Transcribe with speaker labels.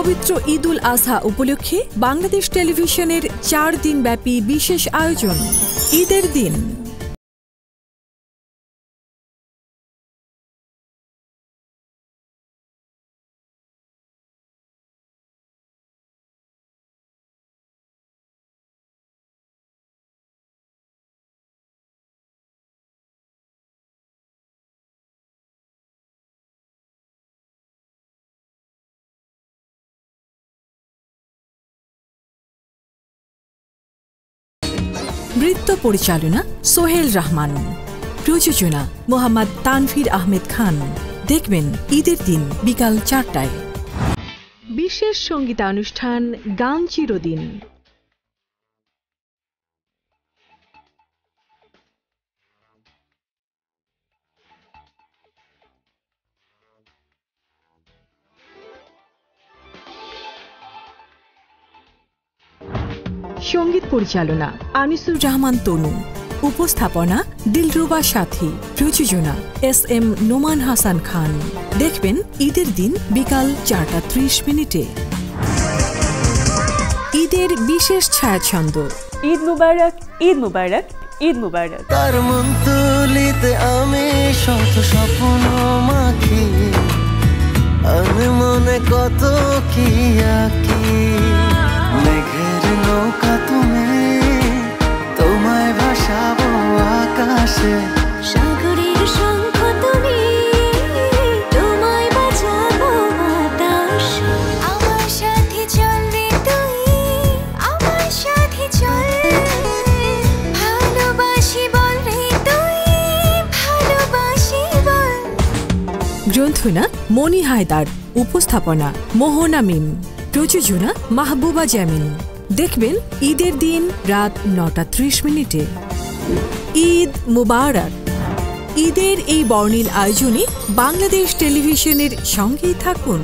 Speaker 1: পবিত্র ঈদ উল আজহা উপলক্ষে বাংলাদেশ টেলিভিশনের চার দিনব্যাপী বিশেষ আয়োজন। ঈদের দিন। নৃত্য পরিচালনা সোহেল রহমান। প্রযোজনা মোহাম্মদ তানভীর আহমেদ খান। দেখবেন ঈদের দিন বিকাল চারটায়। বিশেষ সঙ্গীতানুষ্ঠান গান চিরদিন। সংগীত পরিচালনা আনিসুর রহমান তনু। উপস্থাপনা দিলরুবা সাথী। প্রযোজনা এস এম নোমান হাসান খান। দেখবেন ঈদের দিন বিকাল চারটা ত্রিশ মিনিটে। ঈদের বিশেষ ছায়াছন্দ।
Speaker 2: ঈদ মুবারক ঈদ মুবারক ঈদ মুবারক।
Speaker 3: তার মন তুলিতে আমি শত স্বপ্ন মাখি। আমি মনে কত কি আঁকি। মেঘের নৌকা তুমি তোমায় ভাসাবো আকাশে।
Speaker 4: সাগরের শঙ্খ তুমি তোমায় বাঁচাবো বাতাস। আমার সাথে চলবে তুই আমার সাথে চল ভালোবাসি বল রে তুই ভালোবাসি বল
Speaker 1: গ্রন্থনা মনি হায়দার উপস্থাপনা মোহনা মিম। প্রযোজনা মাহবুবা জামিন দেখবেন ঈদের দিন রাত নটা ত্রিশ মিনিটে। ঈদ মুবারক। ঈদের এই বর্ণিল আয়োজনে বাংলাদেশ টেলিভিশনের সঙ্গেই থাকুন।